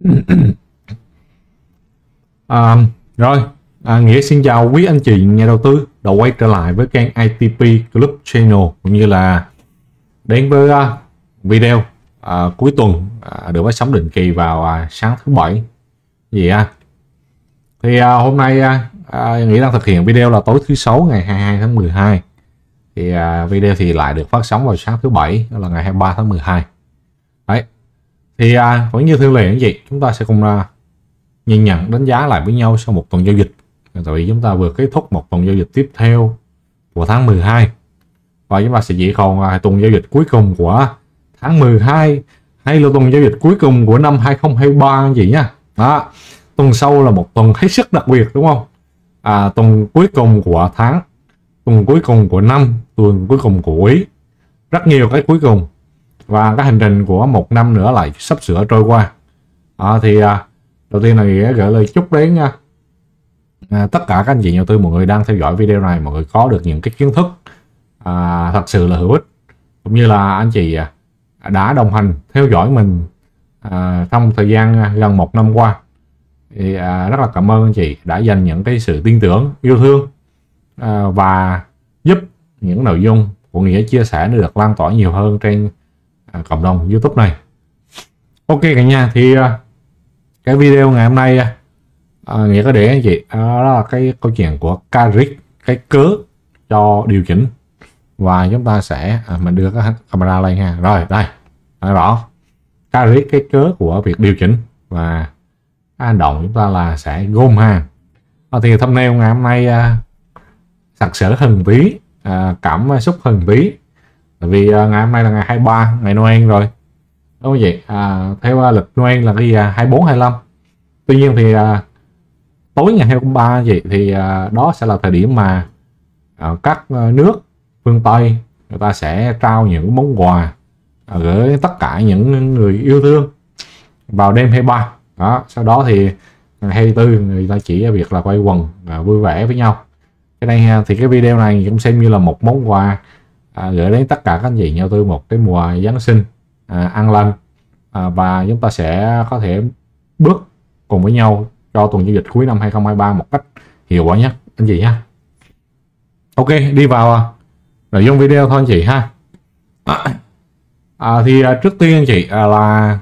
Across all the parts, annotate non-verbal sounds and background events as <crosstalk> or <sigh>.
<coughs> à, rồi. À, nghĩa xin chào quý anh chị nhà đầu tư đã quay trở lại với kênh ITP Club Channel cũng như là đến với uh, video uh, cuối tuần uh, được phát sóng định kỳ vào uh, sáng thứ bảy. Gì à thì uh, hôm nay uh, uh, nghĩa đang thực hiện video là tối thứ sáu ngày 22 tháng 12 thì uh, video thì lại được phát sóng vào sáng thứ bảy đó là ngày 23 tháng 12 hai thì à, vẫn như thường lệ như vậy chúng ta sẽ cùng à, nhìn nhận đánh giá lại với nhau sau một tuần giao dịch. Tại vì chúng ta vừa kết thúc một tuần giao dịch tiếp theo của tháng 12 và chúng ta sẽ chỉ còn à, tuần giao dịch cuối cùng của tháng 12 hay là tuần giao dịch cuối cùng của năm 2023 gì nhá đó tuần sau là một tuần hết sức đặc biệt đúng không? À, tuần cuối cùng của tháng tuần cuối cùng của năm tuần cuối cùng của quý. Rất nhiều cái cuối cùng và cái hành trình của một năm nữa lại sắp sửa trôi qua. À, thì à, đầu tiên là nghĩa gửi lời chúc đến à, à tất cả các anh chị nhà tư mọi người đang theo dõi video này mọi người có được những cái kiến thức à, thật sự là hữu ích. Cũng như là anh chị à, đã đồng hành theo dõi mình à, trong thời gian à, gần một năm qua. Thì à, rất là cảm ơn anh chị đã dành những cái sự tin tưởng yêu thương à, và giúp những nội dung của nghĩa chia sẻ được lan tỏa nhiều hơn trên À, cộng đồng YouTube này. Ok cả nhà thì à, cái video ngày hôm nay à, à, nghĩa có để anh chị à, đó là cái câu chuyện của Caric cái cớ cho điều chỉnh. Và chúng ta sẽ à, mình đưa cái camera lên ha. Rồi đây nói rõ. Caric cái cớ của việc điều chỉnh. Và hành động chúng ta là sẽ gom hàng à, thì thumbnail ngày hôm nay à, sặc sỡ hừng tí à, cảm xúc hừng tí tại vì uh, ngày hôm nay là ngày 23 ngày Noel rồi. Đúng không vậy à, theo uh, lịch Noel là cái uh, 24 25 tuy nhiên thì uh, tối ngày 23 vậy thì uh, đó sẽ là thời điểm mà uh, các uh, nước phương Tây người ta sẽ trao những món quà uh, gửi tất cả những người yêu thương vào đêm 23 đó sau đó thì ngày 24 người ta chỉ việc là quay quần và vui vẻ với nhau. Cái đây thì cái video này cũng xem như là một món quà à, gửi đến tất cả các anh chị nhau tôi một cái mùa Giáng sinh à, an lành. À, và chúng ta sẽ có thể bước cùng với nhau cho tuần giao dịch cuối năm 2023 một cách hiệu quả nhất. Anh chị nhé. Ok đi vào à, nội dung video thôi anh chị ha. À, à, thì à, trước tiên anh chị à, là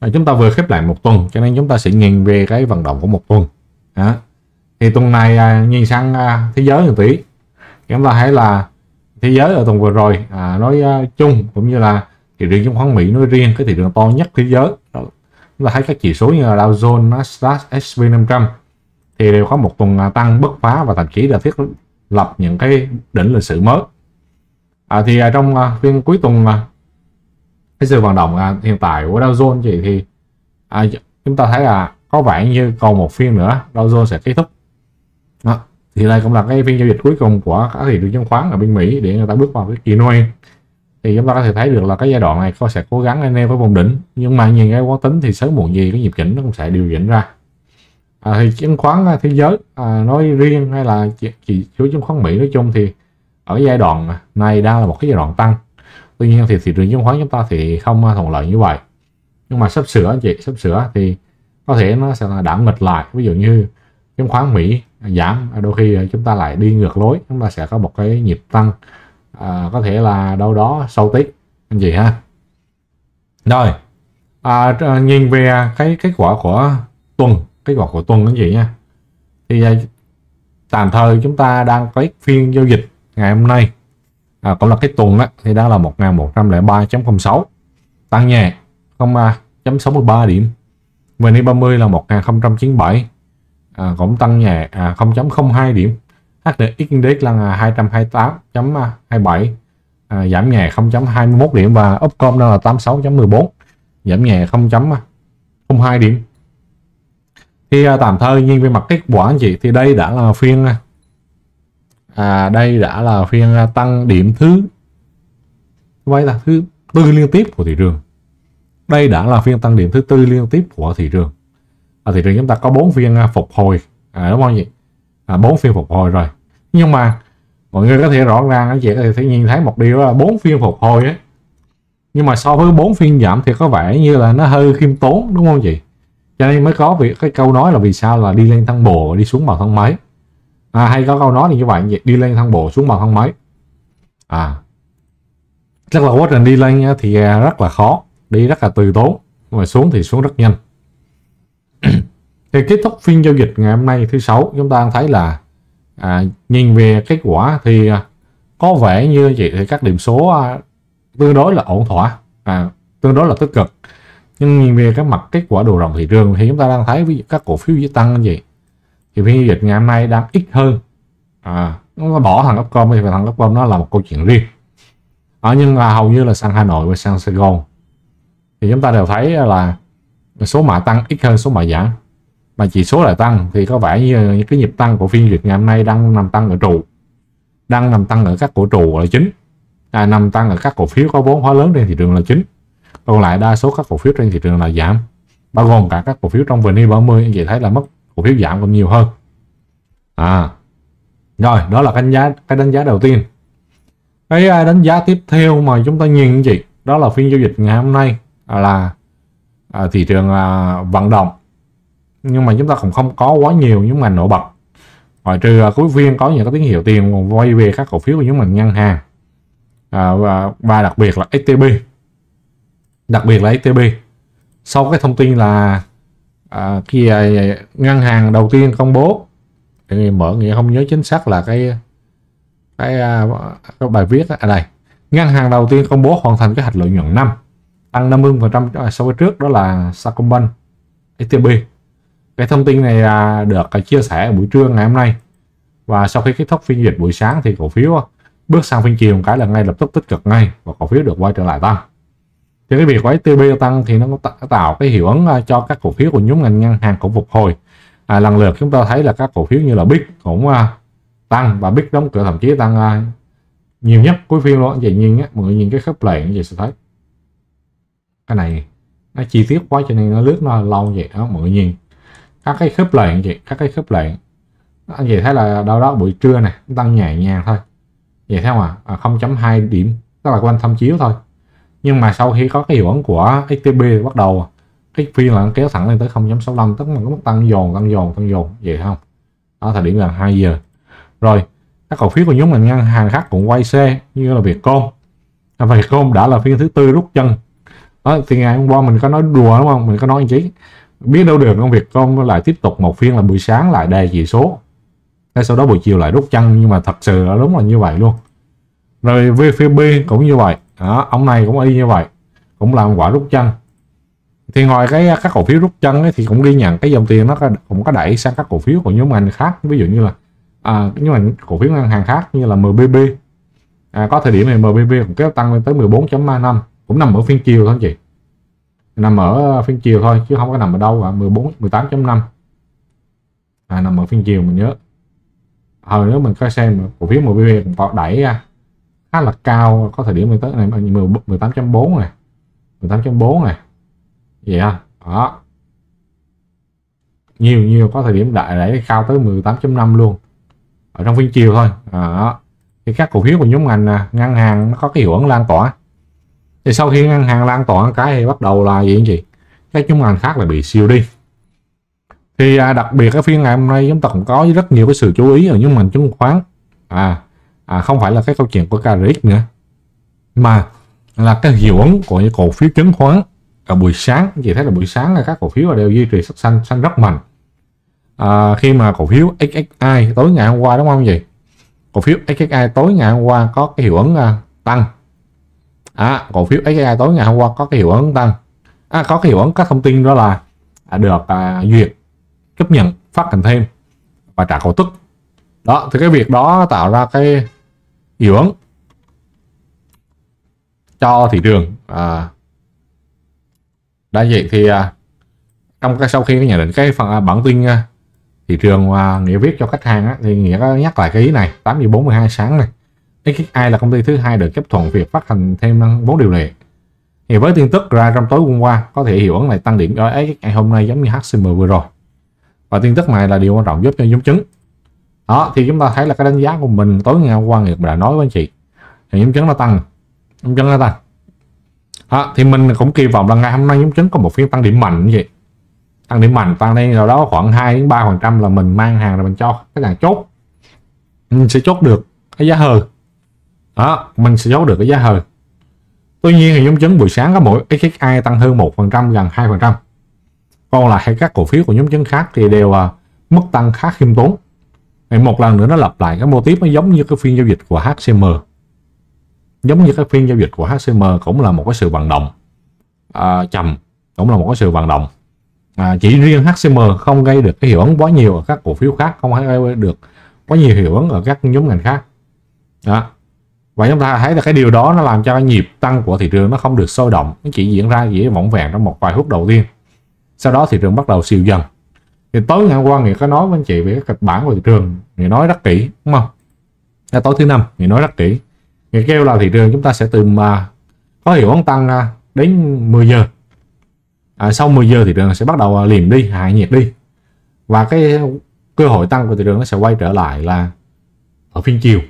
à, chúng ta vừa khép lại một tuần cho nên chúng ta sẽ nhìn về cái vận động của một tuần. À, thì tuần này à, nhìn sang à, thế giới một tí. Chúng ta thấy là thế giới ở tuần vừa rồi à, nói uh, chung cũng như là thị trường chứng khoán Mỹ nói riêng cái thị trường to nhất thế giới. Đó. Là thấy các chỉ số như là Dow Jones, Nasdaq, S&P 500 thì đều có một tuần à, tăng bứt phá và thậm chí là thiết lập những cái đỉnh lịch sử mới. À, thì à, trong à, phiên cuối tuần à, cái sự vận động à, hiện tại của Dow Jones thì, thì à, chúng ta thấy là có vẻ như còn một phiên nữa Dow Jones sẽ kết thúc thì đây cũng là cái phiên giao dịch cuối cùng của các thị trường chứng khoán ở bên Mỹ để người ta bước vào cái kỳ Noel. Thì chúng ta có thể thấy được là cái giai đoạn này có sẽ cố gắng lên với vùng đỉnh. Nhưng mà nhìn cái quán tính thì sớm muộn gì cái nhịp chỉnh nó cũng sẽ điều chỉnh ra. À, thì chứng khoán à, thế giới à, nói riêng hay là chỉ, chỉ số chứng khoán Mỹ nói chung thì ở giai đoạn này đang là một cái giai đoạn tăng. Tuy nhiên thì thị trường chứng khoán chúng ta thì không à, thuận lợi như vậy. Nhưng mà sắp sửa anh chị sắp sửa thì có thể nó sẽ là đảo nghịch lại. Ví dụ như chứng khoán Mỹ giảm. Đôi khi chúng ta lại đi ngược lối chúng ta sẽ có một cái nhịp tăng. À, có thể là đâu đó sâu tiết anh chị ha. Rồi. À, à nhìn về cái kết quả của tuần kết quả của tuần anh chị nha. Thì à, tạm thời chúng ta đang có phiên giao dịch ngày hôm nay. À, cũng là cái tuần đó thì đang là 1103.06 tăng nhẹ 0,63 điểm. VN30 e là 1097 à, cũng tăng nhẹ à, 0.02 điểm. HDX Index là 228.27 à, giảm nhẹ 0.21 điểm và Upcom đang là 86.14 giảm nhẹ 0.02 điểm. Thì à, tạm thời nhìn về mặt kết quả anh chị thì đây đã là phiên à, đây đã là phiên à, tăng điểm thứ vậy là thứ tư liên tiếp của thị trường. Đây đã là phiên tăng điểm thứ tư liên tiếp của thị trường ở thị trường chúng ta có bốn phiên à, phục hồi. À, đúng không vậy à, bốn phiên phục hồi rồi. Nhưng mà mọi người có thể rõ ràng anh chị có thể nhìn thấy một điều là bốn phiên phục hồi ấy nhưng mà so với bốn phiên giảm thì có vẻ như là nó hơi khiêm tốn đúng không chị? Cho nên mới có việc cái câu nói là vì sao là đi lên thang bộ đi xuống bằng thang máy. À, hay có câu nói như vậy đi lên thang bộ xuống bằng thang máy. À chắc là quá trình đi lên thì à, rất là khó đi rất là từ tốn mà xuống thì xuống rất nhanh. <clears throat> thì kết thúc phiên giao dịch ngày hôm nay thứ sáu chúng ta thấy là à, nhìn về kết quả thì à, có vẻ như vậy thì các điểm số à, tương đối là ổn thỏa à, tương đối là tích cực. Nhưng nhìn về các mặt kết quả đồ rộng thị trường thì chúng ta đang thấy ví dụ các cổ phiếu dưới tăng như vậy. Thì phiên giao dịch ngày hôm nay đang ít hơn à, nó bỏ thằng Upcom thì thằng Upcom nó là một câu chuyện riêng. À, nhưng là hầu như là sang Hà Nội và sang Sài Gòn. Thì chúng ta đều thấy là số mã tăng ít hơn số mã giảm. Mà chỉ số lại tăng thì có vẻ như cái nhịp tăng của phiên dịch ngày hôm nay đang nằm tăng ở trụ. Đang nằm tăng ở các cổ trụ là chính. À, nằm tăng ở các cổ phiếu có vốn hóa lớn trên thị trường là chính. Còn lại đa số các cổ phiếu trên thị trường là giảm. Bao gồm cả các cổ phiếu trong VN 30 anh chị thấy là mất cổ phiếu giảm còn nhiều hơn. À rồi đó là cái đánh giá cái đánh giá đầu tiên. Cái à, đánh giá tiếp theo mà chúng ta nhìn anh chị đó là phiên giao dịch ngày hôm nay à, là à, thị trường à, vận động. Nhưng mà chúng ta cũng không có quá nhiều những ngành nổi bật. Ngoại trừ à, cuối phiên có những cái tín hiệu tiền quay về các cổ phiếu của những ngành ngân hàng. À, và, và đặc biệt là STB đặc biệt là STB sau cái thông tin là à, khi à, ngân hàng đầu tiên công bố thì mở nghĩa không nhớ chính xác là cái cái, à, cái bài viết ở à, đây. Ngân hàng đầu tiên công bố hoàn thành cái hạch lợi nhuận năm tăng 50% à, so với trước đó là Sacombank STB cái thông tin này à, được à, chia sẻ ở buổi trưa ngày hôm nay. Và sau khi kết thúc phiên dịch buổi sáng thì cổ phiếu bước sang phiên chiều một cái là ngay lập tức tích cực ngay và cổ phiếu được quay trở lại tăng. Thì cái việc của STB tăng thì nó tạo cái hiệu ứng cho các cổ phiếu của nhóm ngành ngân hàng cũng phục hồi. À, lần lượt chúng ta thấy là các cổ phiếu như là BIC cũng uh, tăng và BIC đóng cửa thậm chí tăng uh, nhiều nhất cuối phiên luôn. Anh chị nhìn á mọi người nhìn cái khớp lệnh anh chị sẽ thấy cái này, nó chi tiết quá cho nên nó lướt nó lâu vậy đó, mọi người nhìn. Các cái khớp lệnh vậy, các cái khớp lệnh anh chị thấy là đâu đó buổi trưa này tăng nhẹ nhàng thôi. Vậy theo mà à 0.2 điểm, tức là quanh thâm chiếu thôi. Nhưng mà sau khi có cái hiệu ứng của XTB bắt đầu, cái phiên là nó kéo thẳng lên tới 0.65 tức là nó tăng dồn tăng dồn tăng dồn, vậy không? Đó thời điểm gần 2 giờ. Rồi, các cổ phiếu của nhóm mình ngân hàng khác cũng quay xe, như là Vietcom Vietcom đã là phiên thứ tư rút chân đó, thì ngày hôm qua mình có nói đùa đúng không? Mình có nói anh chí biết đâu được công việc con lại tiếp tục một phiên là buổi sáng lại đề chỉ số. Cái sau đó buổi chiều lại rút chân nhưng mà thật sự là đúng là như vậy luôn. Rồi VFB cũng như vậy. Đó, ông này cũng y như vậy. Cũng làm quả rút chân thì ngoài cái các cổ phiếu rút chân ấy, thì cũng ghi nhận cái dòng tiền nó cũng có đẩy sang các cổ phiếu của nhóm ngành khác. Ví dụ như là à, nhưng mà cổ phiếu ngân hàng khác như là MBB à, có thời điểm này MBB cũng kéo tăng lên tới 14.35 cũng nằm ở phiên chiều thôi anh chị. Nằm ở phiên chiều thôi chứ không có nằm ở đâu cả 14 18.5 à, nằm ở phiên chiều mình nhớ. Hồi nếu mình có xem cổ phiếu MBB cũng đẩy ra khá là cao có thời điểm mình tới này 18.4 này 18.4 này. Vậy yeah. đó. Nhiều nhiều có thời điểm đại đẩy cao tới 18.5 luôn. Ở trong phiên chiều thôi à, đó. Thì các cổ phiếu của nhóm ngành ngân hàng nó có cái hiệu ứng lan tỏa thì sau khi ngân hàng lan tỏa cái thì bắt đầu là gì anh chị? Các nhóm ngành khác là bị siêu đi. Thì à, đặc biệt cái phiên ngày hôm nay chúng ta cũng có rất nhiều cái sự chú ý ở nhóm ngành chứng khoán. À, à không phải là cái câu chuyện của KRX nữa mà là cái hiệu ứng của những cổ phiếu chứng khoán ở buổi sáng. Chị thấy là buổi sáng là các cổ phiếu đều duy trì sắc xanh xanh rất mạnh. À, khi mà cổ phiếu XXI tối ngày hôm qua đúng không gì cổ phiếu XXI tối ngày hôm qua có cái hiệu ứng à, tăng à, cổ phiếu XXI tối ngày hôm qua có cái hiệu ứng tăng. À, có cái hiệu ứng các thông tin đó là à, được à, duyệt chấp nhận phát hành thêm và trả cổ tức. Đó thì cái việc đó tạo ra cái hiệu ứng cho thị trường à, đã vậy thì à, trong cái sau khi nhận định cái phần à, bản tin à, thị trường à, nghĩa viết cho khách hàng á, thì nghĩa có nhắc lại cái ý này 8 giờ 42 sáng này. XXI là công ty thứ hai được chấp thuận việc phát hành thêm vốn điều lệ. Thì với tin tức ra trong tối hôm qua có thể hiệu ứng này tăng điểm cho XXI hôm nay giống như HCM vừa rồi. Và tin tức này là điều quan trọng giúp cho nhóm chứng. Đó thì chúng ta thấy là cái đánh giá của mình tối ngày hôm qua nghiệp đã nói với anh chị. Thì nhóm chứng nó tăng. Nhóm chứng nó tăng. Đó, thì mình cũng kỳ vọng là ngày hôm nay nhóm chứng có một phiên tăng điểm mạnh như vậy tăng điểm mạnh tăng lên nào đó khoảng 2 đến 3 phần trăm là mình mang hàng rồi mình cho. Cái hàng chốt. Mình sẽ chốt được cái giá hời đó mình sẽ giấu được cái giá hời tuy nhiên thì nhóm chứng buổi sáng có mỗi XXI tăng hơn 1 phần trăm gần 2 phần trăm. Còn lại các cổ phiếu của nhóm chứng khác thì đều uh, mức tăng khá khiêm tốn. Thì một lần nữa nó lặp lại cái mô tiếp nó giống như cái phiên giao dịch của HCM giống như cái phiên giao dịch của HCM cũng là một cái sự vận động à, chậm cũng là một cái sự vận động. À, chỉ riêng HCM không gây được cái hiệu ứng quá nhiều ở các cổ phiếu khác không gây được quá nhiều hiệu ứng ở các nhóm ngành khác. Đó và chúng ta thấy là cái điều đó nó làm cho cái nhịp tăng của thị trường nó không được sôi động. Nó chỉ diễn ra dễ vỏn vẹn trong một vài phút đầu tiên. Sau đó thị trường bắt đầu siêu dần. Thì tối ngày hôm qua người có nói với anh chị về cái kịch bản của thị trường. Người nói rất kỹ đúng không? Là tối thứ năm người nói rất kỹ. Người kêu là thị trường chúng ta sẽ từ mà có hiệu ứng tăng đến 10 giờ. À, sau 10 giờ thị trường sẽ bắt đầu à, liềm đi hạ nhiệt đi. Và cái cơ hội tăng của thị trường nó sẽ quay trở lại là ở phiên chiều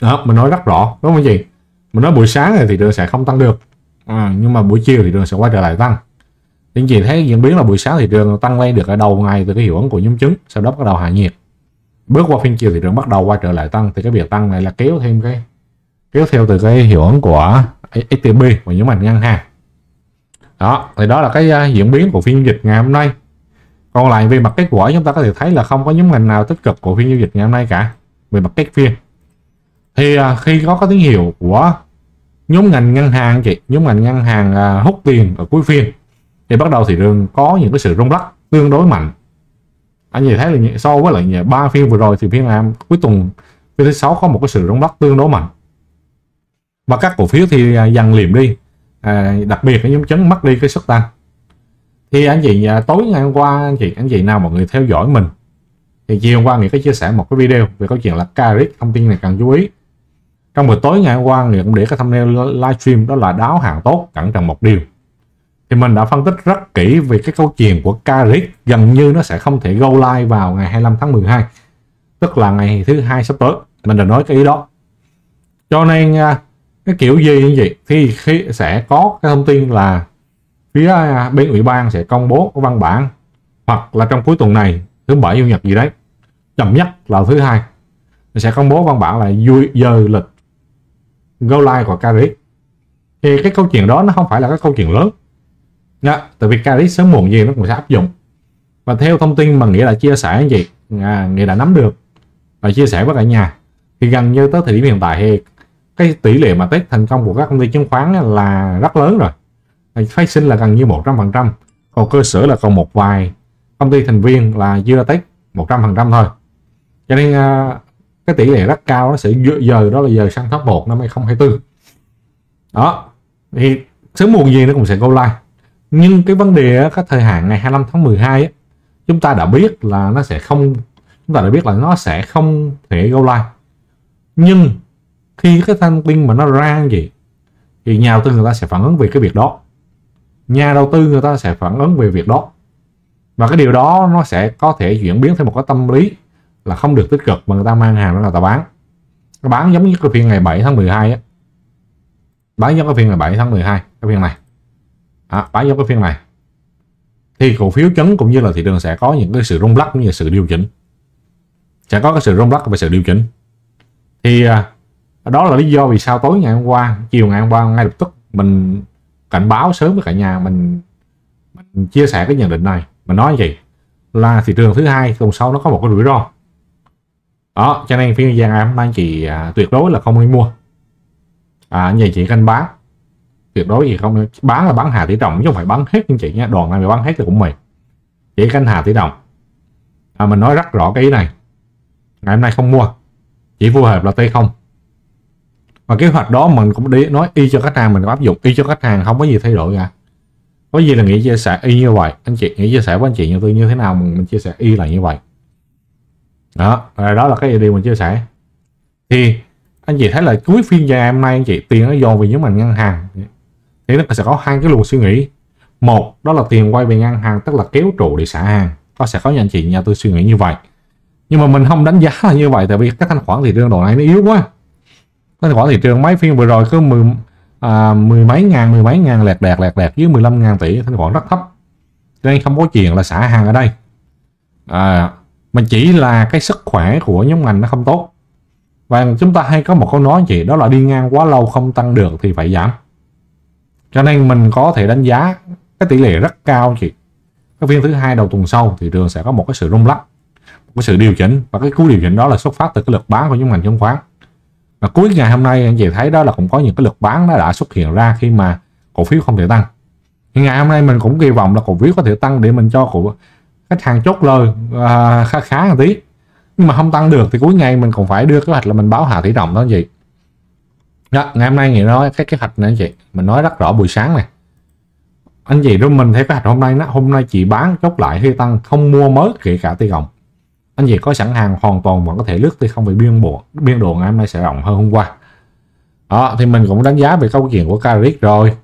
đó mình nói rất rõ đúng không chị? Mình nói buổi sáng thì thị trường sẽ không tăng được. À, nhưng mà buổi chiều thị trường sẽ quay trở lại tăng. Thì anh chị thấy diễn biến là buổi sáng thị trường tăng lên được ở đầu ngày từ cái hiệu ứng của nhóm chứng sau đó bắt đầu hạ nhiệt. Bước qua phiên chiều thị trường bắt đầu quay trở lại tăng thì cái việc tăng này là kéo thêm cái kéo theo từ cái hiệu ứng của STB và nhóm ngành ngân hàng. Đó thì đó là cái uh, diễn biến của phiên giao dịch ngày hôm nay. Còn lại về mặt kết quả chúng ta có thể thấy là không có nhóm ngành nào tích cực của phiên giao dịch ngày hôm nay cả về mặt kết phiên thì à, khi có cái tín hiệu của nhóm ngành ngân hàng chị nhóm ngành ngân hàng à, hút tiền ở cuối phiên thì bắt đầu thị trường có những cái sự rung lắc tương đối mạnh. Anh nhìn thấy là so với lại ba phiên vừa rồi thì phiên ngày cuối tuần phiên thứ sáu có một cái sự rung lắc tương đối mạnh. Và các cổ phiếu thì à, dần liềm đi à, đặc biệt là nhóm chấn mất đi cái sức tăng. Thì anh chị tối ngày hôm qua anh chị anh chị nào mọi người theo dõi mình thì chiều hôm qua người có chia sẻ một cái video về câu chuyện là Caric thông tin này cần chú ý trong buổi tối ngày hôm qua người cũng để cái thumbnail livestream, đó là đáo hàng tốt, cẩn trọng một điều. Thì mình đã phân tích rất kỹ về cái câu chuyện của Caric gần như nó sẽ không thể go live vào ngày 25 tháng 12 tức là ngày thứ hai sắp tới. Mình đã nói cái ý đó. Cho nên à, cái kiểu gì như vậy thì khi sẽ có cái thông tin là phía bên ủy ban sẽ công bố cái văn bản, hoặc là trong cuối tuần này, thứ bảy, chủ nhật gì đấy, chậm nhất là thứ hai, sẽ công bố văn bản là giờ lịch go live của Caric thì cái câu chuyện đó nó không phải là cái câu chuyện lớn. Nha, tại vì Caric sớm muộn gì nó cũng sẽ áp dụng. Và theo thông tin mà nghĩa là chia sẻ như vậy à, nghĩa đã nắm được và chia sẻ với cả nhà thì gần như tới thời điểm hiện tại thì cái tỷ lệ mà test thành công của các công ty chứng khoán là rất lớn rồi. Phát sinh là gần như 100% còn cơ sở là còn một vài công ty thành viên là chưa test 100% thôi. Cho nên à, cái tỷ lệ rất cao nó sẽ giờ đó là giờ sang tháng 1 năm 2024 đó. Thì sớm muộn gì nó cũng sẽ go live. Nhưng cái vấn đề cái thời hạn ngày 25 tháng 12 ấy, chúng ta đã biết là nó sẽ không chúng ta đã biết là nó sẽ không thể go live. Nhưng khi cái thông tin mà nó ra gì thì nhà đầu tư người ta sẽ phản ứng về cái việc đó. Nhà đầu tư người ta sẽ phản ứng về việc đó. Và cái điều đó nó sẽ có thể chuyển biến theo một cái tâm lý là không được tích cực mà người ta mang hàng đó là ta bán. Nó bán giống như cái phiên ngày 7 tháng 12 á. Bán giống cái phiên ngày 7 tháng 12 cái phiên này. À, bán giống cái phiên này. Thì cổ phiếu chấn cũng như là thị trường sẽ có những cái sự rung lắc cũng như sự điều chỉnh. Sẽ có cái sự rung lắc và sự điều chỉnh. Thì à, đó là lý do vì sao tối ngày hôm qua chiều ngày hôm qua ngay lập tức mình cảnh báo sớm với cả nhà mình, mình chia sẻ cái nhận định này. Mình nói gì là thị trường thứ hai tuần sau nó có một cái rủi ro đó cho nên phiên gian ngày hôm nay chị à, tuyệt đối là không nên mua. À như vậy chị canh bán. Tuyệt đối gì không bán là bán hà tỷ trọng chứ không phải bán hết như chị nhé, đoàn này bán hết thì cũng mệt. Chỉ canh hà tỷ đồng, à, mình nói rất rõ cái ý này. Ngày hôm nay không mua. Chỉ phù hợp là tay không. Và kế hoạch đó mình cũng đi nói y cho khách hàng mình áp dụng. Y cho khách hàng không có gì thay đổi cả. Có gì là nghĩ chia sẻ y như vậy. Anh chị nghĩ chia sẻ với anh chị như tôi như thế nào mình, mình chia sẻ y là như vậy đó à, đó là cái điều mình chia sẻ. Thì anh chị thấy là cuối phiên giờ hôm nay anh chị tiền nó dồn về những ngành ngân hàng. Thì nó sẽ có hai cái luồng suy nghĩ. Một đó là tiền quay về ngân hàng tức là kéo trụ để xả hàng. Có sẽ có những anh chị nhà tôi suy nghĩ như vậy. Nhưng mà mình không đánh giá là như vậy tại vì các thanh khoản thị trường đồ này nó yếu quá. Thanh khoản thị trường mấy phiên vừa rồi cứ mười, à, mười mấy ngàn mười mấy ngàn lẹt đẹt lẹt đẹt dưới 15 ngàn tỷ thanh khoản rất thấp. Cho nên không có chuyện là xả hàng ở đây. À, mà chỉ là cái sức khỏe của nhóm ngành nó không tốt. Và chúng ta hay có một câu nói gì đó là đi ngang quá lâu không tăng được thì phải giảm. Cho nên mình có thể đánh giá cái tỷ lệ rất cao chị. Cái phiên thứ hai đầu tuần sau thị trường sẽ có một cái sự rung lắc, một cái sự điều chỉnh. Và cái cú điều chỉnh đó là xuất phát từ cái lực bán của nhóm ngành chứng khoán. Và cuối ngày hôm nay, anh chị thấy đó là cũng có những cái lực bán nó đã xuất hiện ra khi mà cổ phiếu không thể tăng. Thì ngày hôm nay mình cũng kỳ vọng là cổ phiếu có thể tăng để mình cho cổ khách hàng chốt lời à, khá khá một tí. Nhưng mà không tăng được thì cuối ngày mình còn phải đưa kế hoạch là mình báo hạ tỷ trọng đó anh chị. Đó, ngày hôm nay nghĩ nói cái kế hoạch này anh chị. Mình nói rất rõ buổi sáng này. Anh chị trong mình thấy kế hoạch hôm nay nó hôm nay chỉ bán chốt lại hay tăng không mua mới kể cả tỷ cộng anh chị có sẵn hàng hoàn toàn vẫn có thể lướt thì không phải biên bộ biên độ ngày hôm nay sẽ rộng hơn hôm qua. Đó thì mình cũng đánh giá về câu chuyện của Caric rồi.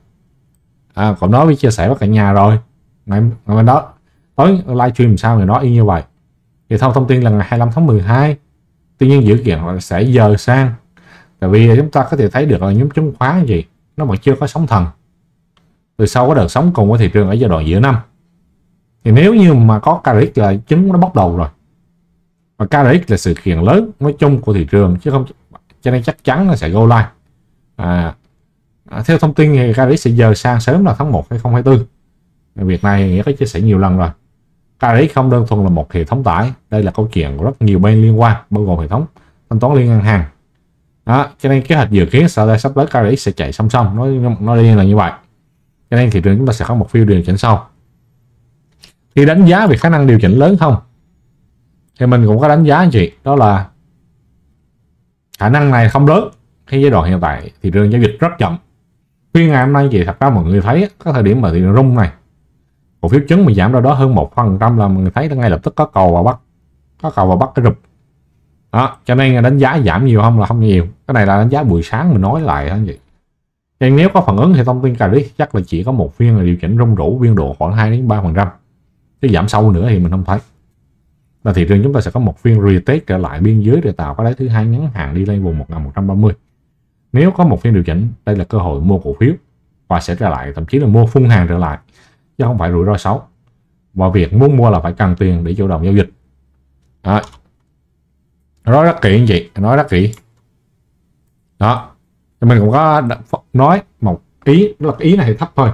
À, cũng nói với chia sẻ với cả nhà rồi. Ngày ngày đó tối livestream sao người nói y như vậy. Thì thông thông tin là ngày 25 tháng 12 tuy nhiên dự kiện là sẽ giờ sang. Tại vì chúng ta có thể thấy được là nhóm chứng khoán gì nó vẫn chưa có sóng thần. Từ sau có đợt sóng cùng với thị trường ở giai đoạn giữa năm. Thì nếu như mà có caric là chứng nó bắt đầu rồi. Và caric là sự kiện lớn nói chung của thị trường chứ không cho nên chắc chắn nó sẽ go live. À, à, theo thông tin thì caric sẽ giờ sang sớm là tháng 1 2024 việc này nghĩa có chia sẻ nhiều lần rồi caric không đơn thuần là một hệ thống tải. Đây là câu chuyện rất nhiều bên liên quan, bao gồm hệ thống thanh toán liên ngân hàng. Đó, cho nên kế hoạch dự kiến sau đây sắp tới caric sẽ chạy song song. Nó nó đi là như vậy. Cho nên thị trường chúng ta sẽ có một phiên điều chỉnh sau. Thì đánh giá về khả năng điều chỉnh lớn không? Thì mình cũng có đánh giá anh chị, đó là khả năng này không lớn khi giai đoạn hiện tại thị trường giao dịch rất chậm. Khi ngày hôm nay chị, thật ra mọi người thấy có thời điểm mà thị trường rung này cổ phiếu chứng mình giảm đâu đó hơn một phần trăm là mình thấy ngay lập tức có cầu vào bắt, có cầu vào bắt cái rụp. Đó, cho nên đánh giá giảm nhiều không là không nhiều. Cái này là đánh giá buổi sáng mình nói lại anh chị nên nếu có phản ứng thì thông tin cà rí chắc là chỉ có một phiên là điều chỉnh rung rủ biên độ khoảng 2 đến 3 phần trăm. Chứ giảm sâu nữa thì mình không thấy. Là thị trường chúng ta sẽ có một phiên retest trở lại biên dưới để tạo cái đáy thứ hai ngắn hạn đi lên vùng 1130 nếu có một phiên điều chỉnh, đây là cơ hội mua cổ phiếu và sẽ trở lại, thậm chí là mua phun hàng trở lại chứ không phải rủi ro xấu. Và việc muốn mua là phải cần tiền để chủ động giao dịch. Đó. nói rất kỹ anh chị nói rất kỹ. Đó. Thì mình cũng có nói một ý, đó là ý này thì thấp thôi.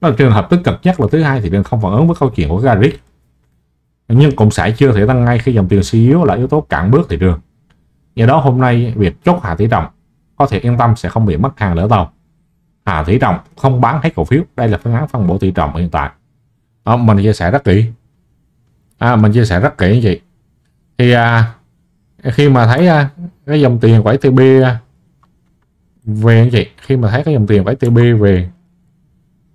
Đó là trường hợp tích cực nhất là thứ hai thì đừng không phản ứng với câu chuyện của Garic nhưng cũng sẽ chưa thể tăng ngay khi dòng tiền suy yếu là yếu tố cản bước thị trường. Do đó hôm nay việc chốt hạ tỷ trọng có thể yên tâm sẽ không bị mất hàng lỡ tàu hạ tỷ trọng không bán hết cổ phiếu. Đây là phương án phân bổ tỷ trọng hiện tại. À, mình chia sẻ rất kỹ. À, mình chia sẻ rất kỹ như vậy. Thì à, khi mà thấy à, cái dòng tiền của STB à, về anh chị khi mà thấy cái dòng tiền của STB về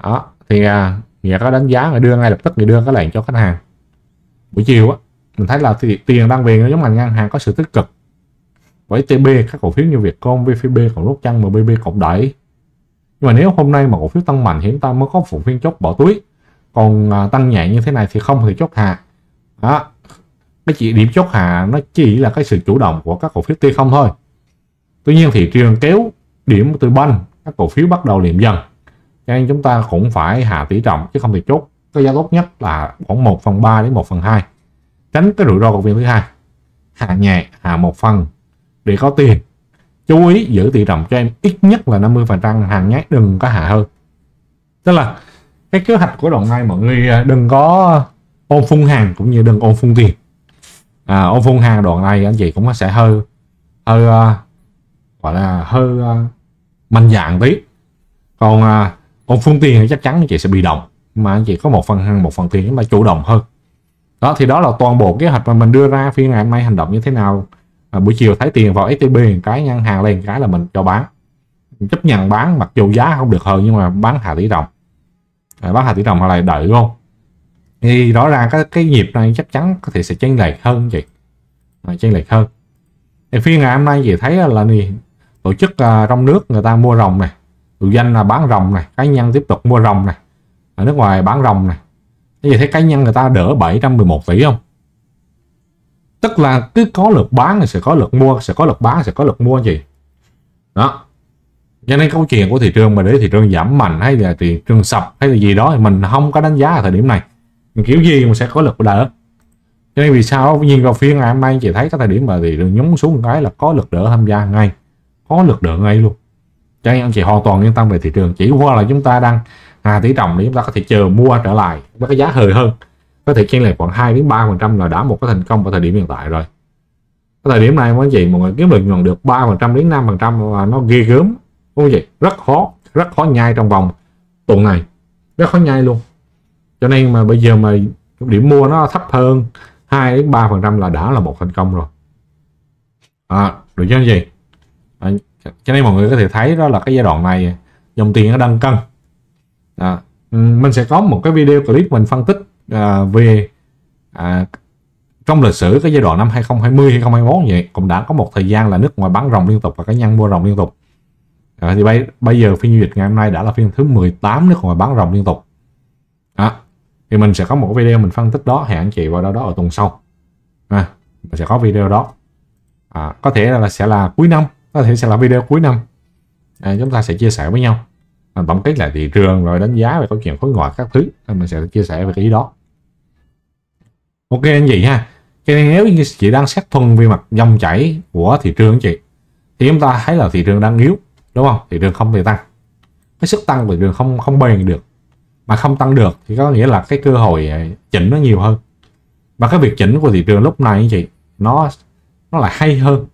đó thì à, nghĩa có đánh giá người đưa ngay lập tức người đưa cái lệnh cho khách hàng. Buổi chiều á mình thấy là thì tiền đang về giống ngành ngân hàng có sự tích cực. Với TB các cổ phiếu như Vietcom, VPB còn rút chân MBB cộng đẩy nhưng mà nếu hôm nay mà cổ phiếu tăng mạnh thì chúng ta mới có phụ phiên chốt bỏ túi. Còn à, tăng nhẹ như thế này thì không thì chốt hạ. Đó. Cái chỉ điểm chốt hạ nó chỉ là cái sự chủ động của các cổ phiếu T không thôi. Tuy nhiên thị trường kéo điểm từ banh các cổ phiếu bắt đầu liệm dần. Cho nên chúng ta cũng phải hạ tỷ trọng chứ không thì chốt. Cái giá tốt nhất là khoảng 1 phần 3 đến 1 phần 2 tránh cái rủi ro của phiên thứ hai. Hạ nhẹ hạ một phần để có tiền chú ý giữ tỷ trọng cho em ít nhất là 50 phần trăm hàng nhát đừng có hạ hơn tức là cái kế hoạch của đoạn này mọi người à, đừng có ôm phun hàng cũng như đừng ôm phun tiền. À, ôm phun hàng đoạn này anh chị cũng sẽ hơi hơi uh, gọi là hơi uh, mạnh dạng tí. Còn uh, ôm phun tiền thì chắc chắn anh chị sẽ bị động mà anh chị có một phần hàng một phần tiền chúng ta chủ động hơn. Đó thì đó là toàn bộ kế hoạch mà mình đưa ra phiên ngày hôm nay hành động như thế nào à, buổi chiều thấy tiền vào STB cái ngân hàng lên cái là mình cho bán. Chấp nhận bán mặc dù giá không được hơn nhưng mà bán hạ tỷ đồng. À, bán hạ tỷ đồng lại đợi luôn. Thì rõ ràng cái cái nhịp này chắc chắn có thể sẽ chênh lệch hơn chị. À, chênh lệch hơn. Thì phiên ngày hôm nay chị thấy là gì tổ chức uh, trong nước người ta mua rồng này tự danh là bán rồng này cá nhân tiếp tục mua rồng này ở nước ngoài bán rồng này. Thì thấy cá nhân người ta đỡ 711 tỷ không? Tức là cứ có lượt bán thì sẽ có lượt mua sẽ có lượt bán sẽ có lượt mua gì? Đó. Cho nên câu chuyện của thị trường mà để thị trường giảm mạnh hay là thị trường sập hay là gì đó thì mình không có đánh giá ở thời điểm này. Kiểu gì cũng sẽ có lực đỡ. Cho nên vì sao? Nhìn vào phiên ngày hôm nay chị thấy cái thời điểm mà thị trường nhúng xuống cái là có lực đỡ tham gia ngay. Có lực đỡ ngay luôn. Cho nên anh chị hoàn toàn yên tâm về thị trường. Chỉ qua là chúng ta đang à, tỷ trọng để chúng ta có thể chờ mua trở lại với cái giá hời hơn có thể chênh lệch khoảng 2 đến 3 phần trăm là đã một cái thành công vào thời điểm hiện tại rồi. Cái thời điểm này quý anh chị mọi người kiếm được nhuận được 3 phần trăm đến 5 phần trăm là nó ghê gớm. Đúng không chị? Rất khó rất khó nhai trong vòng tuần này. Rất khó nhai luôn. Cho nên mà bây giờ mà điểm mua nó thấp hơn 2 đến 3 phần trăm là đã là một thành công rồi. À, được chưa anh gì? à, cho nên mọi người có thể thấy đó là cái giai đoạn này dòng tiền nó đang cân. À, mình sẽ có một cái video clip mình phân tích à, về à, trong lịch sử cái giai đoạn năm 2020 2021 vậy cũng đã có một thời gian là nước ngoài bán rồng liên tục và cá nhân mua rồng liên tục. À, thì bây, bây giờ phiên giao dịch ngày hôm nay đã là phiên thứ 18 nước ngoài bán rồng liên tục. À, thì mình sẽ có một video mình phân tích đó hẹn anh chị vào đó đó ở tuần sau. À, mình sẽ có video đó. À, có thể là sẽ là cuối năm có thể sẽ là video cuối năm. À, chúng ta sẽ chia sẻ với nhau tổng kết lại thị trường rồi đánh giá về câu chuyện khối ngoại các thứ. Mình sẽ chia sẻ về cái ý đó. Ok anh chị ha. Cho nên nếu như chị đang xét thuần về mặt dòng chảy của thị trường anh chị, thì chúng ta thấy là thị trường đang yếu, đúng không? Thị trường không thể tăng. Cái sức tăng của thị trường không không bền được. Mà không tăng được thì có nghĩa là cái cơ hội à, chỉnh nó nhiều hơn. Và cái việc chỉnh của thị trường lúc này anh chị, nó nó lại hay hơn.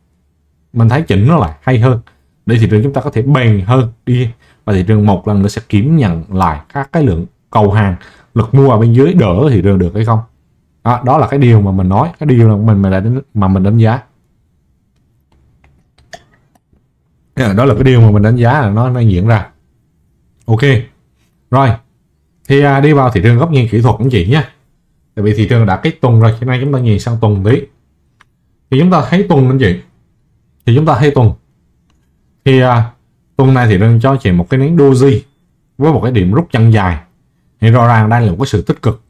Mình thấy chỉnh nó lại hay hơn. Để thị trường chúng ta có thể bền hơn đi và thị trường một lần nữa sẽ kiểm nhận lại các cái lượng cầu hàng. Lực mua ở bên dưới đỡ thị trường được hay không? Đó, đó là cái điều mà mình nói cái điều mà mình mà đã mà mình đánh giá. Đó là cái điều mà mình đánh giá là nó đang diễn ra. Ok. Rồi. Thì à, đi vào thị trường góc nhìn kỹ thuật anh chị nhé. Tại vì thị trường đã kết tuần rồi hôm nay chúng ta nhìn sang tuần tí. Thì chúng ta thấy tuần anh chị. Thì chúng ta thấy tuần. Thì à, tuần này thì đang cho chị một cái nến doji với một cái điểm rút chân dài. Thì rõ ràng đây là một cái sự tích cực.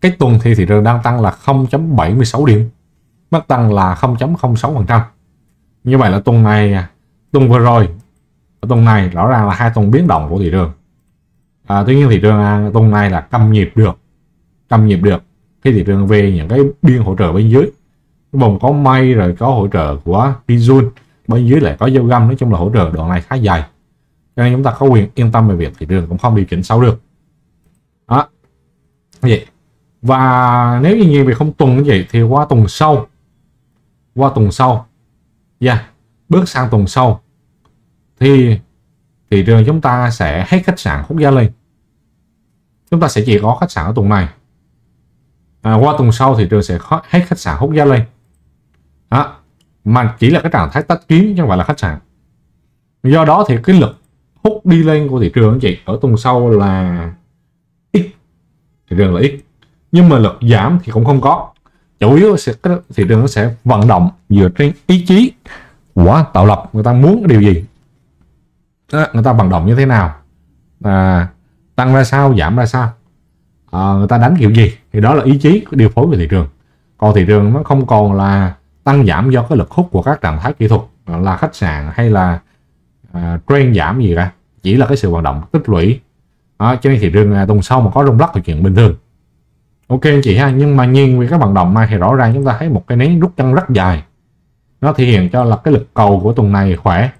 Cái tuần thì thị trường đang tăng là 0.76 điểm mức tăng là 0.06% như vậy là tuần này tuần vừa rồi tuần này rõ ràng là hai tuần biến động của thị trường. À, tuy nhiên thị trường à, tuần này là cầm nhịp được cầm nhịp được khi thị trường về những cái biên hỗ trợ bên dưới. Vùng có may rồi có hỗ trợ của Kijun bên dưới lại có dấu găm nói chung là hỗ trợ đoạn này khá dài. Cho nên chúng ta có quyền yên tâm về việc thị trường cũng không điều chỉnh sâu được. Đó. Vậy. Và nếu như nhìn về không tuần như vậy thì qua tuần sau qua tuần sau yeah, bước sang tuần sau thì thị trường chúng ta sẽ hết khách sạn hút giá lên. Chúng ta sẽ chỉ có khách sạn ở tuần này. À, qua tuần sau thị trường sẽ hết khách sạn hút giá lên. Đó mà chỉ là cái trạng thái tách kiếm chứ không phải là khách sạn do đó thì cái lực hút đi lên của thị trường anh chị ở tuần sau là ít. Thị trường là ít. Nhưng mà lực giảm thì cũng không có. Chủ yếu sẽ thị trường nó sẽ vận động dựa trên ý chí của tạo lập. Người ta muốn cái điều gì? Đó, người ta vận động như thế nào? À, tăng ra sao giảm ra sao? À, người ta đánh kiểu gì? Thì đó là ý chí điều phối về thị trường. Còn thị trường nó không còn là tăng giảm do cái lực hút của các trạng thái kỹ thuật à, là khách sạn hay là à, trend giảm gì cả. Chỉ là cái sự vận động tích lũy. Đó, cho nên thị trường à, tuần sau mà có rung lắc là chuyện bình thường. Ok anh chị ha nhưng mà nhiên vì cái vận động mai thì rõ ràng chúng ta thấy một cái nến rút chân rất dài. Nó thể hiện cho là cái lực cầu của tuần này khỏe.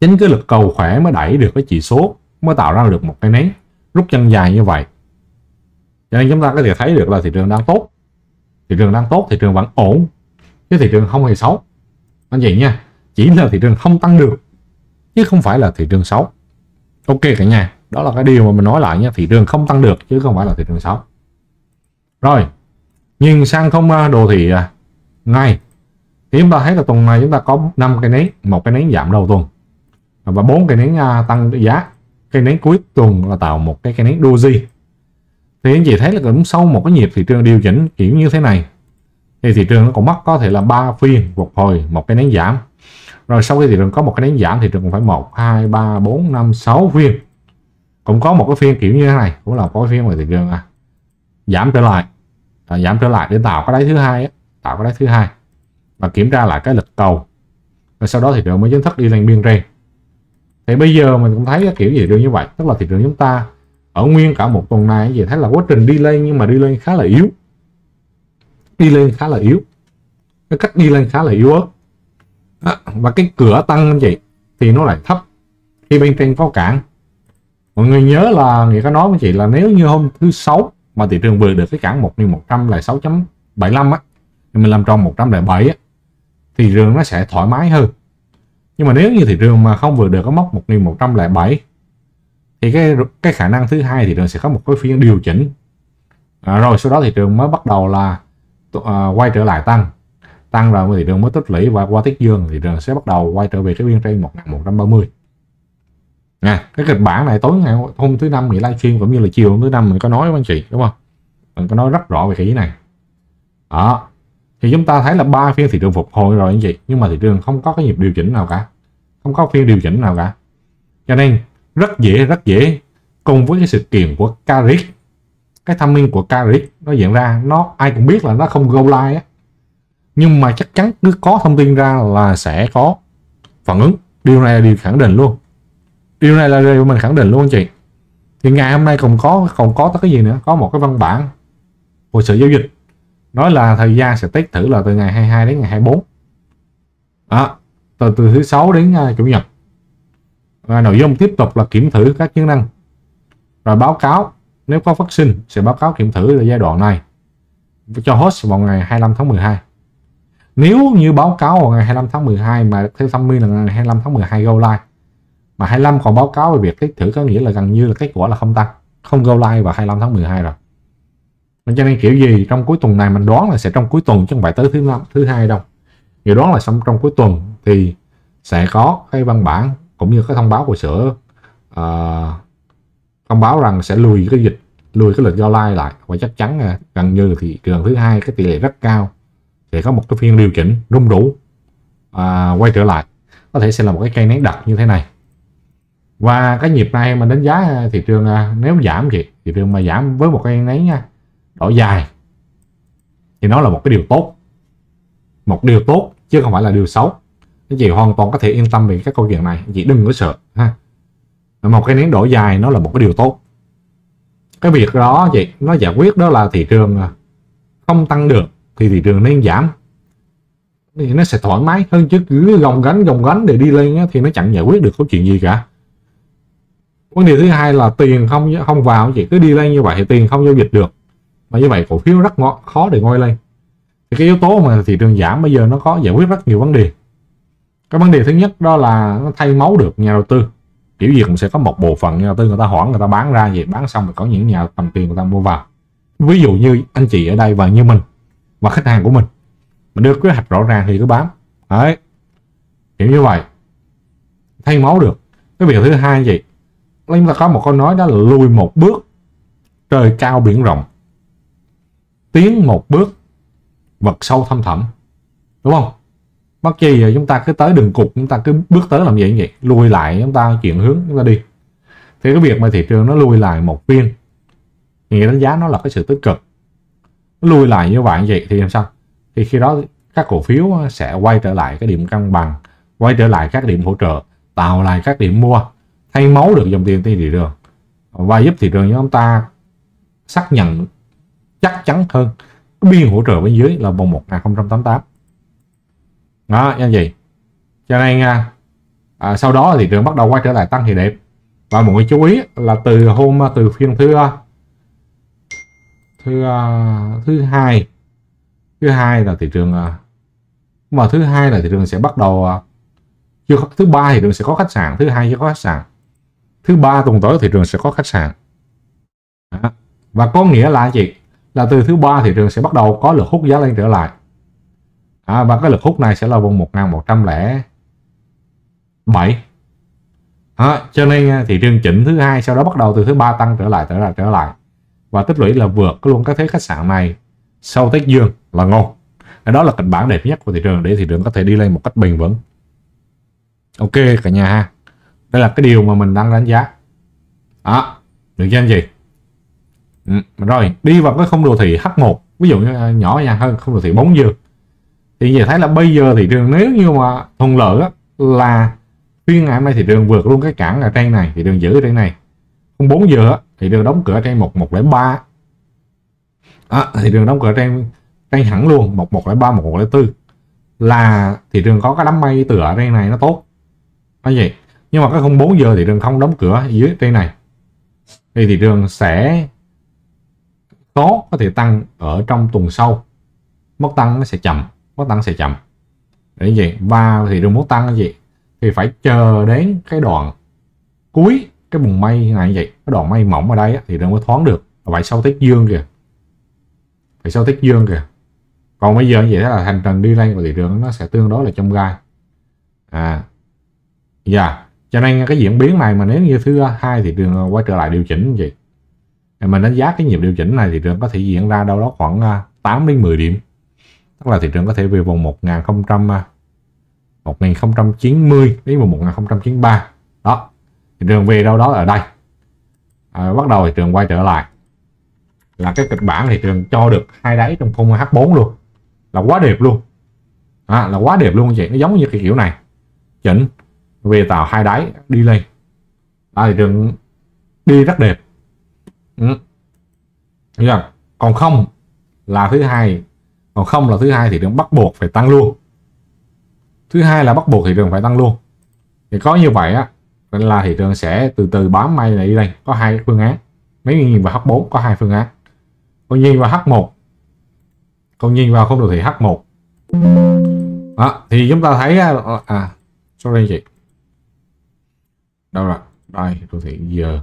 Chính cái lực cầu khỏe mới đẩy được cái chỉ số mới tạo ra được một cái nến rút chân dài như vậy. Cho nên chúng ta có thể thấy được là thị trường đang tốt. Thị trường đang tốt thị trường vẫn ổn chứ thị trường không hề xấu. Anh chị nha, chỉ là thị trường không tăng được, chứ không phải là thị trường xấu. Ok cả nhà, đó là cái điều mà mình nói lại nha, thị trường không tăng được chứ không phải là thị trường xấu. Rồi nhìn sang không à, đồ thị à, ngay. Thì chúng ta thấy là tuần này chúng ta có 5 cái nến, một cái nến giảm đầu tuần, và bốn cái nến à, tăng giá. Cái nến cuối tuần là tạo một cái cái nến doji. Thì anh chị thấy là cũng sau một cái nhịp thị trường điều chỉnh kiểu như thế này thì thị trường nó cũng mất có thể là ba phiên phục hồi một cái nến giảm. Rồi sau khi thị trường có một cái nến giảm thị trường cũng phải một hai ba bốn năm sáu phiên. Cũng có một cái phiên kiểu như thế này cũng là có phiên mà thị trường à, giảm trở lại. À, giảm trở lại để tạo cái đáy thứ hai tạo cái đáy thứ hai và kiểm tra lại cái lực cầu. Và sau đó thị trường mới chính thức đi lên biên trên. Thì bây giờ mình cũng thấy cái kiểu gì được như vậy tức là thị trường chúng ta ở nguyên cả một tuần này gì thấy là quá trình đi lên nhưng mà đi lên khá là yếu đi lên khá là yếu. Cái cách đi lên khá là yếu ớt à, và cái cửa tăng anh chị thì nó lại thấp khi bên trên có cản. Mọi người nhớ là người có nói với chị là nếu như hôm thứ sáu mà thị trường vượt được cái cản 1100 là 6.75 á thì mình làm tròn 107 á thị trường nó sẽ thoải mái hơn. Nhưng mà nếu như thị trường mà không vượt được cái mốc 1107 thì cái cái khả năng thứ hai thị trường sẽ có một cái phiên điều chỉnh. À, rồi sau đó thị trường mới bắt đầu là uh, quay trở lại tăng. Tăng rồi thị trường mới tích lũy và qua tiết dương thị trường sẽ bắt đầu quay trở về cái biên trên 1130 nè cái kịch bản này tối ngày hôm thứ năm mình livestream cũng như là chiều hôm thứ năm mình có nói với anh chị đúng không? Mình có nói rất rõ về cái ý này. Đó. Thì chúng ta thấy là ba phiên thị trường phục hồi rồi anh chị nhưng mà thị trường không có cái nhịp điều chỉnh nào cả. Không có phiên điều chỉnh nào cả. Cho nên rất dễ rất dễ cùng với cái sự kiện của Caric cái tham minh của Carrick nó diễn ra nó ai cũng biết là nó không go live á. Nhưng mà chắc chắn cứ có thông tin ra là sẽ có phản ứng. Điều này là điều khẳng định luôn. Điều này là điều mình khẳng định luôn anh chị. Thì ngày hôm nay còn có còn có cái gì nữa? Có một cái văn bản của sở giao dịch nói là thời gian sẽ test thử là từ ngày 22 đến ngày 24 đó từ từ thứ sáu đến uh, chủ nhật. Và nội dung tiếp tục là kiểm thử các chức năng. Rồi báo cáo nếu có phát sinh sẽ báo cáo kiểm thử ở giai đoạn này. Cho host vào ngày 25 tháng 12 nếu như báo cáo vào ngày 25 tháng 12 mà theo thông minh là ngày 25 tháng 12 go live mà 25 còn báo cáo về việc test thử có nghĩa là gần như là kết quả là không tăng không go live vào 25 tháng 12 rồi. Cho nên kiểu gì trong cuối tuần này mình đoán là sẽ trong cuối tuần chứ không phải tới thứ năm thứ hai đâu. Dự đoán là xong trong cuối tuần thì sẽ có cái văn bản cũng như cái thông báo của sở uh, thông báo rằng sẽ lùi cái dịch lùi cái lịch go lai lại. Và chắc chắn gần như thì trường thứ hai cái tỷ lệ rất cao. Sẽ có một cái phiên điều chỉnh rung đủ à, quay trở lại. Có thể sẽ là một cái cây nén đặc như thế này. Và cái nhịp này mình đánh giá thị trường à, nếu giảm gì thị trường mà giảm với một cây nén à, nha dài thì nó là một cái điều tốt. Một điều tốt chứ không phải là điều xấu. Anh chị hoàn toàn có thể yên tâm về các câu chuyện này. Anh chị đừng có sợ ha một cái nến đổi dài nó là một cái điều tốt. Cái việc đó chị nó giải quyết đó là thị trường à, không tăng được thì thị trường nên giảm. Thì nó sẽ thoải mái hơn chứ, cứ gồng gánh gồng gánh để đi lên thì nó chẳng giải quyết được câu chuyện gì cả. Vấn đề thứ hai là tiền không không vào chị cứ đi lên như vậy thì tiền không giao dịch được. Mà như vậy cổ phiếu rất khó để ngồi lên. Thì cái yếu tố mà thị trường giảm bây giờ nó có giải quyết rất nhiều vấn đề. Cái vấn đề thứ nhất đó là nó thay máu được nhà đầu tư kiểu gì cũng sẽ có một bộ phận nhà đầu tư người ta hoãn, người ta bán ra vậy, bán xong rồi có những nhà cầm tiền người ta mua vào. Ví dụ như anh chị ở đây và như mình, và khách hàng của mình. Mình đưa kế hoạch rõ ràng thì cứ bám đấy, kiểu như vậy. Thay máu được. Cái việc thứ hai gì chúng ta có một câu nói đó là lùi một bước, trời cao biển rộng. Tiến một bước, vật sâu thâm thẳm. Đúng không? Mất chi giờ chúng ta cứ tới đường cục, chúng ta cứ bước tới làm gì vậy. Lùi lại, chúng ta chuyển hướng, chúng ta đi. Thì cái việc mà thị trường nó lùi lại một viên thì đánh giá nó là cái sự tích cực. Lùi lại như vậy vậy thì làm sao? Thì khi đó các cổ phiếu sẽ quay trở lại cái điểm cân bằng, quay trở lại các điểm hỗ trợ, tạo lại các điểm mua, thay máu được dòng tiền trên thị trường. Và giúp thị trường chúng ta xác nhận chắc chắn hơn. Cái biên hỗ trợ bên dưới là vòng 1088 đó anh chị cho nên à, à sau đó thị trường bắt đầu quay trở lại tăng thì đẹp. Và mọi người chú ý là từ hôm à, từ phiên thứ à, thứ thứ hai thứ hai là thị trường mà thứ hai là thị trường sẽ bắt đầu chưa thứ ba thị trường sẽ có khách sạn thứ hai sẽ có khách sạn thứ ba tuần tới thị trường sẽ có khách sạn. Đó. và có nghĩa là gì? Là từ thứ ba thị trường sẽ bắt đầu có lực hút giá lên trở lại à, và cái lực hút này sẽ là vùng 1107 à, cho nên à, thị trường chỉnh thứ hai sau đó bắt đầu từ thứ ba tăng trở lại trở lại trở lại. Và tích lũy là vượt luôn các thế khách sạn này sau Tết Dương là ngon. Đó là kịch bản đẹp nhất của thị trường để thị trường có thể đi lên một cách bền vững. Ok cả nhà ha. Đây là cái điều mà mình đang đánh giá. Đó được chưa anh chị ừ, rồi đi vào cái không đồ thị H1 ví dụ như à, nhỏ nhàng hơn không đồ thị bóng dương thì giờ thấy là bây giờ thị trường nếu như mà thuận lợi á, là phiên ngày hôm nay thị trường vượt luôn cái cản ở trên này thị trường giữ ở trên này. Không 4 giờ á, thị trường đóng cửa trên 1103 à, thị trường đóng cửa trên trên hẳn luôn 1103 1104 là thị trường có cái đám mây từ ở đây này nó tốt. Nó vậy. Nhưng mà cái không 4 giờ thị trường không đóng cửa dưới trên này. Thì thị trường sẽ có có thể tăng ở trong tuần sau. Mức tăng nó sẽ chậm mức tăng sẽ chậm. Để gì? Và thì đường muốn tăng cái gì? Thì phải chờ đến cái đoạn cuối cái vùng mây này vậy. Cái đoạn mây mỏng ở đây thì nó mới thoáng được. Phải sau tết dương kìa. Phải sau tết dương kìa. Còn bây giờ vậy là hành trình đi lên của thị trường nó sẽ tương đối là trong gai. À dạ. Yeah. cho nên cái diễn biến này mà nếu như thứ hai thị trường quay trở lại điều chỉnh như vậy mình đánh giá cái nhịp điều chỉnh này thì trường có thể diễn ra đâu đó khoảng à, 8 đến 10 điểm tức là thị trường có thể về vùng 1000 1090 đến vùng 1093 đó thị trường về đâu đó ở đây. À, bắt đầu thị trường quay trở lại. Là cái kịch bản thị trường cho được hai đáy trong khung H4 luôn. Là quá đẹp luôn. À, là quá đẹp luôn chị nó giống như cái kiểu này. Chỉnh về tạo hai đáy đi lên. À, thị trường đi rất đẹp. Ừ. còn không là thứ hai còn không là thứ hai thị trường bắt buộc phải tăng luôn. Thứ hai là bắt buộc thị trường phải tăng luôn. Thì có như vậy á là thị trường sẽ từ từ bám may này đi đây. Có hai phương án. Nếu nhìn vào H4 có hai phương án. Còn nhìn vào H1 còn nhìn vào không đồ thị H1 đó, thì chúng ta thấy à, à sorry chị. Đâu rồi? Đây đồ thị giờ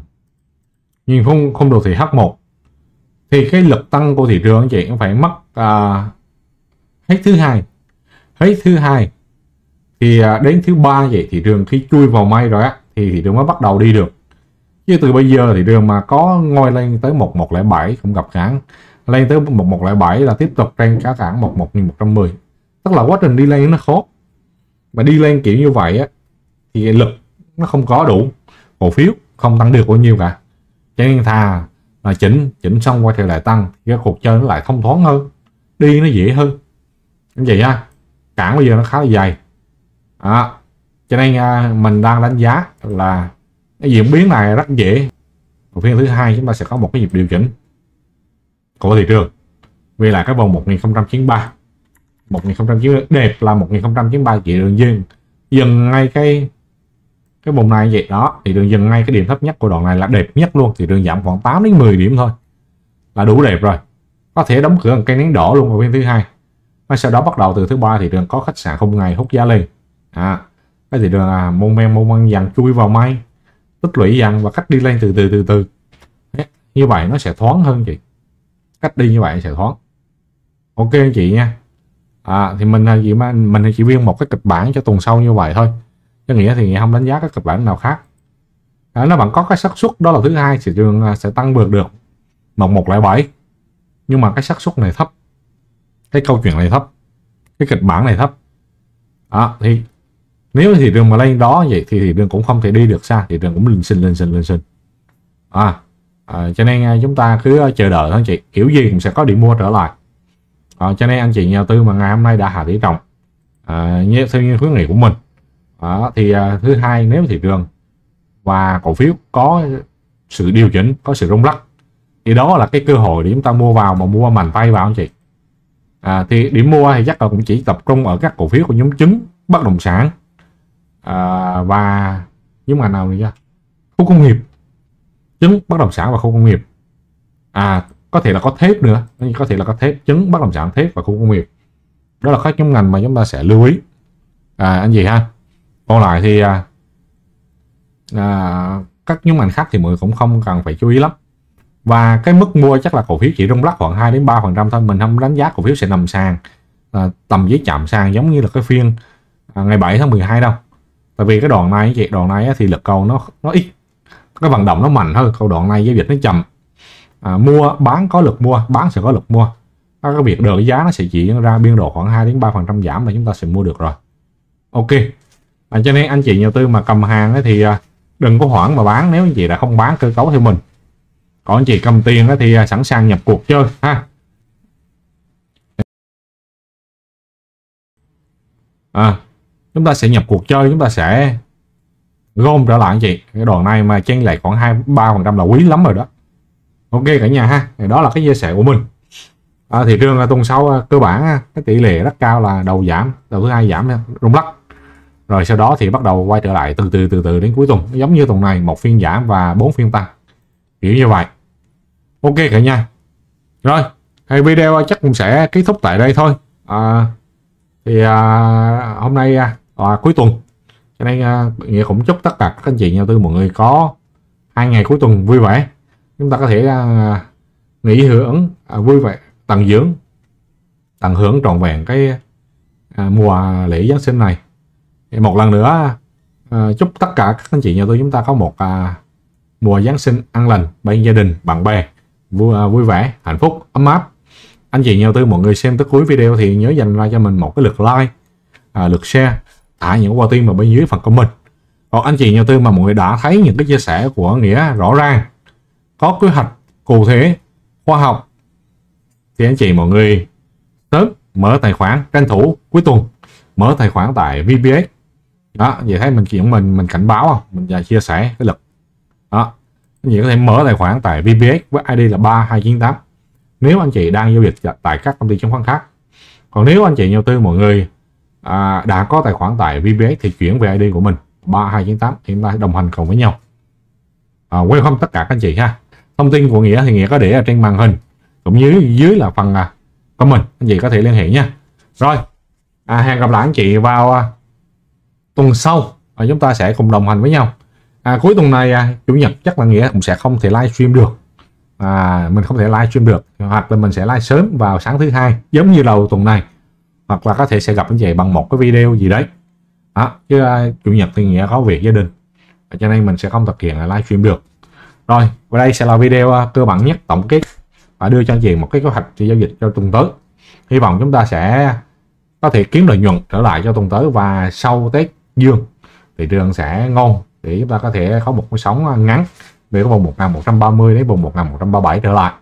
nhìn không không đồ thị H1 thì cái lực tăng của thị trường chị cũng phải mất à, hết thứ hai. Hết thứ hai. Thì à, đến thứ ba vậy thị trường khi chui vào may rồi á, thì thị trường mới bắt đầu đi được. Chứ từ bây giờ thị trường mà có ngôi lên tới 1107 cũng gặp cản. Lên tới 1107 là tiếp tục trên cả cản 11110 tức là quá trình đi lên nó khó. Mà đi lên kiểu như vậy á, thì lực nó không có đủ. Cổ phiếu không tăng được bao nhiêu cả. Cho nên thà là chỉnh chỉnh xong quay trở lại tăng. Thì cái cuộc chơi nó lại thông thoáng hơn. Đi nó dễ hơn như vậy ha cản bây giờ nó khá là dày. À, cho nên à, mình đang đánh giá là cái diễn biến này rất dễ. Cổ phiên thứ hai chúng ta sẽ có một cái nhịp điều chỉnh của thị trường. Vì là cái vòng 1093 1093 đẹp là 1093 chỉ đường dừng. Dừng ngay cái cái vùng này vậy đó. Thì đường dừng ngay cái điểm thấp nhất của đoạn này là đẹp nhất luôn. Thì đường giảm khoảng 8 đến 10 điểm thôi. Là đủ đẹp rồi. Có thể đóng cửa cây nến đỏ luôn vào phiên thứ hai và sau đó bắt đầu từ thứ ba thì trường có khách sạn không ngày hút giá lên. À, cái thị trường à, môn men môn ăn dần chui vào may tích lũy dần và cách đi lên từ từ từ từ. Như vậy nó sẽ thoáng hơn chị. Cách đi như vậy sẽ thoáng. Ok anh chị nha. À, thì mình à, chỉ mình chỉ viên một cái kịch bản cho tuần sau như vậy thôi. Chứ nghĩa thì không đánh giá các kịch bản nào khác. À, nó vẫn có cái xác suất đó là thứ hai thị trường à, sẽ tăng vượt được. Một một lại bảy. Nhưng mà cái xác suất này thấp cái câu chuyện này thấp. Cái kịch bản này thấp. À, thì nếu thị trường mà lên đó vậy thì thị trường cũng không thể đi được xa thị trường cũng lên sinh lên sinh lên sinh. À, à cho nên à, chúng ta cứ à, chờ đợi thôi chị. Kiểu gì cũng sẽ có điểm mua trở lại. À, cho nên anh chị nhà tư mà ngày hôm nay đã hạ tỷ trọng à, như theo như khuyến nghị của mình. À, thì à, thứ hai nếu thị trường và cổ phiếu có sự điều chỉnh có sự rung lắc thì đó là cái cơ hội để chúng ta mua vào mà mua mạnh tay vào anh chị à, thì điểm mua thì chắc là cũng chỉ tập trung ở các cổ phiếu của nhóm chứng bất động sản. À, và nhóm ngành nào nữa khu công nghiệp. Chứng bất động sản và khu công nghiệp. À có thể là có thép nữa có thể là có thép chứng bất động sản thép và khu công nghiệp. Đó là các nhóm ngành mà chúng ta sẽ lưu ý. À, anh gì ha? Còn lại thì à, à các nhóm ngành khác thì mọi người cũng không cần phải chú ý lắm và cái mức mua chắc là cổ phiếu chỉ rung lắc khoảng 2 đến 3 phần trăm thôi. Mình không đánh giá cổ phiếu sẽ nằm sàn à, tầm dưới chạm sàn giống như là cái phiên à, ngày 7 tháng 12 đâu. Tại vì cái đoạn này chị đoạn này thì lực cầu nó nó ít cái vận động nó mạnh hơn câu đoạn này giao dịch nó chậm. À, mua bán có lực mua bán sẽ có lực mua. Các cái việc đợi giá nó sẽ chỉ ra biên độ khoảng 2 đến 3 phần trăm giảm là chúng ta sẽ mua được rồi. Ok. À, cho nên anh chị nhà tư mà cầm hàng ấy thì à, đừng có hoãn mà bán. Nếu anh chị đã không bán cơ cấu theo mình còn anh chị cầm tiền thì à, sẵn sàng nhập cuộc chơi ha. À, chúng ta sẽ nhập cuộc chơi chúng ta sẽ gom trở lại anh chị. Cái đoạn này mà chênh lại khoảng hai ba phần trăm là quý lắm rồi đó. Ok cả nhà ha thì đó là cái chia sẻ của mình. À, thị trường tuần sau à, cơ bản à, cái tỷ lệ rất cao là đầu giảm đầu thứ hai giảm rung lắc. Rồi sau đó thì bắt đầu quay trở lại từ từ từ từ đến cuối tuần. Giống như tuần này một phiên giảm và bốn phiên tăng kiểu như vậy. Ok cả nhà. Rồi thì video chắc cũng sẽ kết thúc tại đây thôi. À, thì à, hôm nay à, à, cuối tuần. Cho nên à, nghĩa cũng chúc tất cả các anh chị nhà tư mọi người có hai ngày cuối tuần vui vẻ. Chúng ta có thể à, nghỉ hưởng à, vui vẻ tận dưỡng tận hưởng trọn vẹn cái à, mùa lễ Giáng sinh này. Thì một lần nữa à, chúc tất cả các anh chị nhà tôi chúng ta có một à, mùa Giáng sinh an lành bên gia đình bạn bè. Vui, à, vui vẻ hạnh phúc ấm áp. Anh chị nhà tư mọi người xem tới cuối video thì nhớ dành ra cho mình một cái lượt like à, lượt share thả những quả tim vào bên dưới phần comment. Còn anh chị nhà tư mà mọi người đã thấy những cái chia sẻ của nghĩa rõ ràng có kế hoạch cụ thể khoa học thì anh chị mọi người sớm mở tài khoản tranh thủ cuối tuần mở tài khoản tại VPS đó vậy thấy mình chuyện mình mình cảnh báo không? Mình và chia sẻ cái lực đó. Anh chị có thể mở tài khoản tại VPS với ID là 3298 nếu anh chị đang giao dịch tại các công ty chứng khoán khác. Còn nếu anh chị đầu tư mọi người à, đã có tài khoản tại VPS thì chuyển về ID của mình 3298 thì chúng ta đồng hành cùng với nhau. À, welcome tất cả các anh chị ha. Thông tin của nghĩa thì nghĩa có để ở trên màn hình cũng như dưới là phần à, comment anh chị có thể liên hệ nha. Rồi à, hẹn gặp lại anh chị vào à, tuần sau và chúng ta sẽ cùng đồng hành với nhau à, cuối tuần này à, chủ nhật chắc là nghĩa cũng sẽ không thể livestream được. À, mình không thể livestream được. Hoặc là mình sẽ live sớm vào sáng thứ hai giống như đầu tuần này. Hoặc là có thể sẽ gặp anh chị bằng một cái video gì đấy. Đó, chứ à, chủ nhật thì nghĩa có việc gia đình. À, cho nên mình sẽ không thực hiện là livestream được. Rồi và đây sẽ là video à, cơ bản nhất tổng kết và đưa cho anh chị một cái kế hoạch cho giao dịch cho tuần tới. Hy vọng chúng ta sẽ có thể kiếm lợi nhuận trở lại cho tuần tới và sau Tết Dương thị trường sẽ ngon để chúng ta có thể có một cái sóng à, ngắn về cái vùng 1130 đến vùng 1137 trở lại.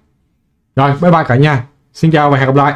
Rồi, bye bye cả nhà. Xin chào và hẹn gặp lại.